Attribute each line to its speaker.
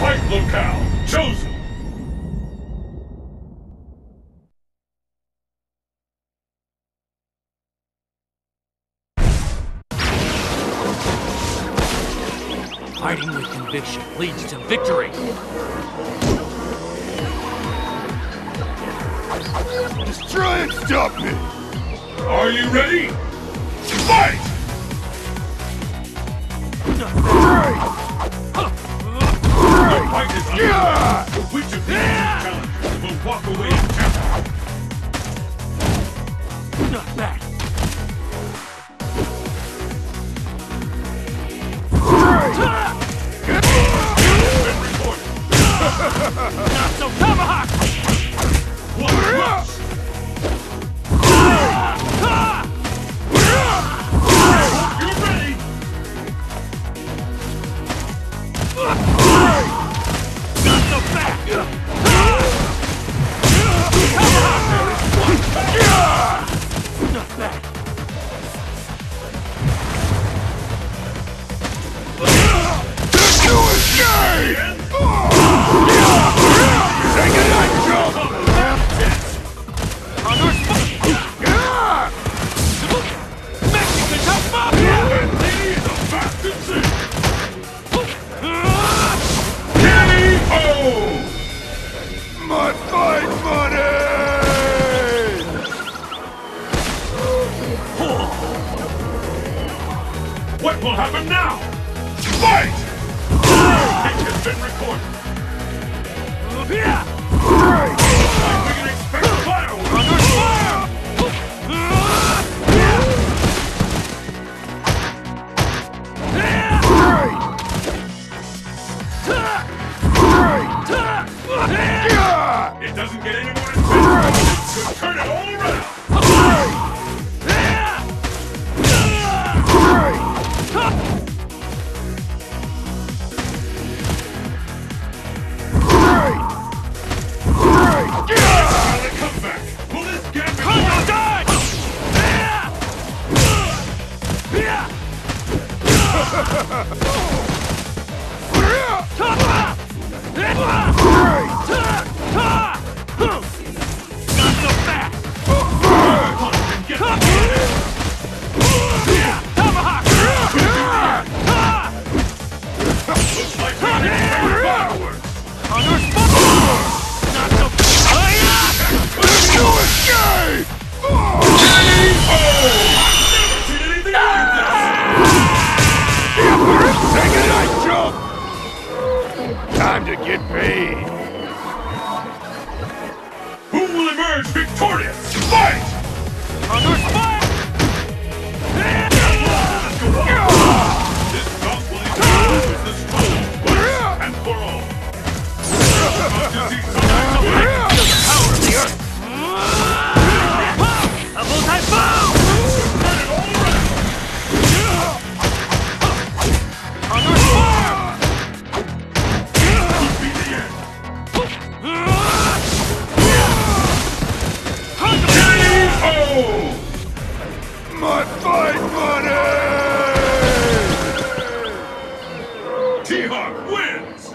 Speaker 1: Fight locale chosen.
Speaker 2: Fighting with conviction leads to victory.
Speaker 3: Just try and stop me!
Speaker 1: Are you ready? Fight! What will happen now? Fight! It has been recorded. Can expect
Speaker 3: Yeah!
Speaker 1: It doesn't get any more. Just turn it all around. And
Speaker 3: Time to get paid.
Speaker 1: Who will emerge victorious? Fight!
Speaker 2: my fight money! T.Hawk wins!